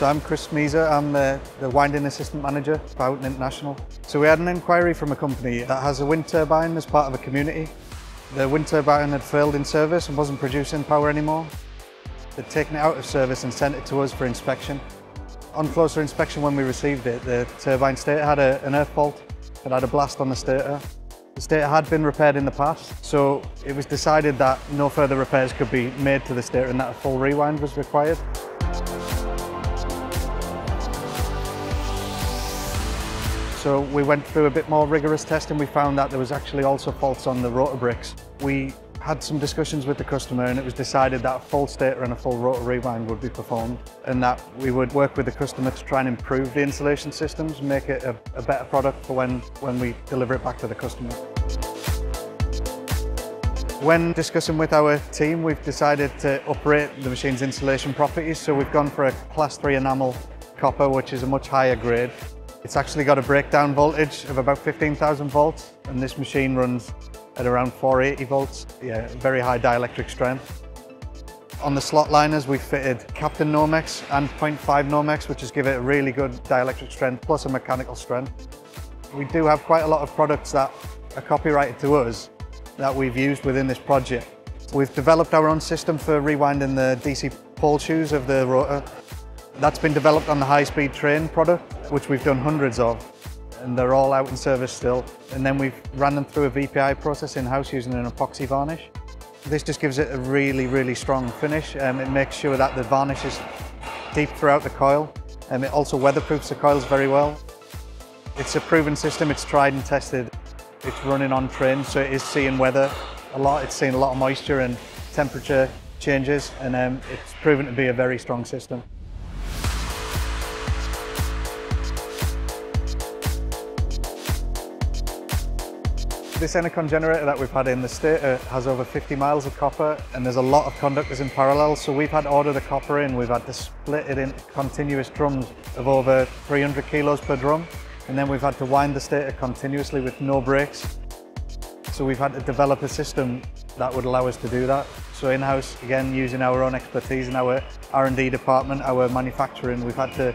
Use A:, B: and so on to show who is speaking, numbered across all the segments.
A: So I'm Chris Meeser, I'm the, the winding assistant manager for Houghton International. So we had an inquiry from a company that has a wind turbine as part of a community. The wind turbine had failed in service and wasn't producing power anymore. They'd taken it out of service and sent it to us for inspection. On closer inspection when we received it, the turbine stator had a, an earth fault. It had a blast on the stator. The stator had been repaired in the past, so it was decided that no further repairs could be made to the stator and that a full rewind was required. So we went through a bit more rigorous testing. We found that there was actually also faults on the rotor bricks. We had some discussions with the customer and it was decided that a full stator and a full rotor rewind would be performed and that we would work with the customer to try and improve the insulation systems, make it a, a better product for when, when we deliver it back to the customer. When discussing with our team, we've decided to upgrade the machine's insulation properties. So we've gone for a class 3 enamel copper, which is a much higher grade. It's actually got a breakdown voltage of about 15,000 volts and this machine runs at around 480 volts. Yeah, very high dielectric strength. On the slot liners we've fitted Kapton Nomex and 0.5 Nomex which has given it a really good dielectric strength plus a mechanical strength. We do have quite a lot of products that are copyrighted to us that we've used within this project. We've developed our own system for rewinding the DC pole shoes of the rotor. That's been developed on the high-speed train product which we've done hundreds of and they're all out in service still. And then we've ran them through a VPI process in-house using an epoxy varnish. This just gives it a really, really strong finish. Um, it makes sure that the varnish is deep throughout the coil. and it also weatherproofs the coils very well. It's a proven system, it's tried and tested. It's running on trains, so it is seeing weather a lot. It's seeing a lot of moisture and temperature changes, and um, it's proven to be a very strong system. This Enercon generator that we've had in the state uh, has over 50 miles of copper and there's a lot of conductors in parallel. So we've had to order the copper in, we've had to split it in continuous drums of over 300 kilos per drum. And then we've had to wind the stator continuously with no breaks. So we've had to develop a system that would allow us to do that. So in-house, again, using our own expertise in our R&D department, our manufacturing, we've had to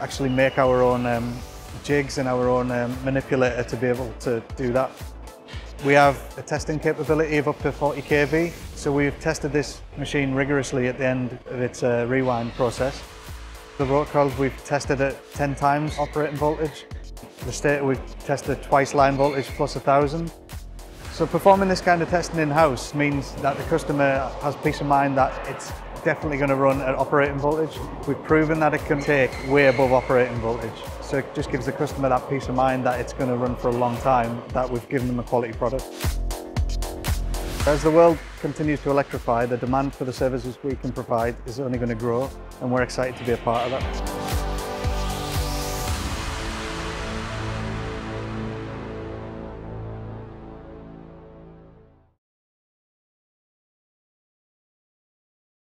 A: actually make our own um, jigs and our own um, manipulator to be able to do that. We have a testing capability of up to 40 kV, so we've tested this machine rigorously at the end of its uh, rewind process. The rotor coils we've tested at 10 times operating voltage. The stator we've tested twice line voltage plus 1000. So performing this kind of testing in-house means that the customer has peace of mind that it's definitely going to run at operating voltage. We've proven that it can take way above operating voltage. So it just gives the customer that peace of mind that it's going to run for a long time, that we've given them a quality product. As the world continues to electrify, the demand for the services we can provide is only going to grow and we're excited to be a part of that.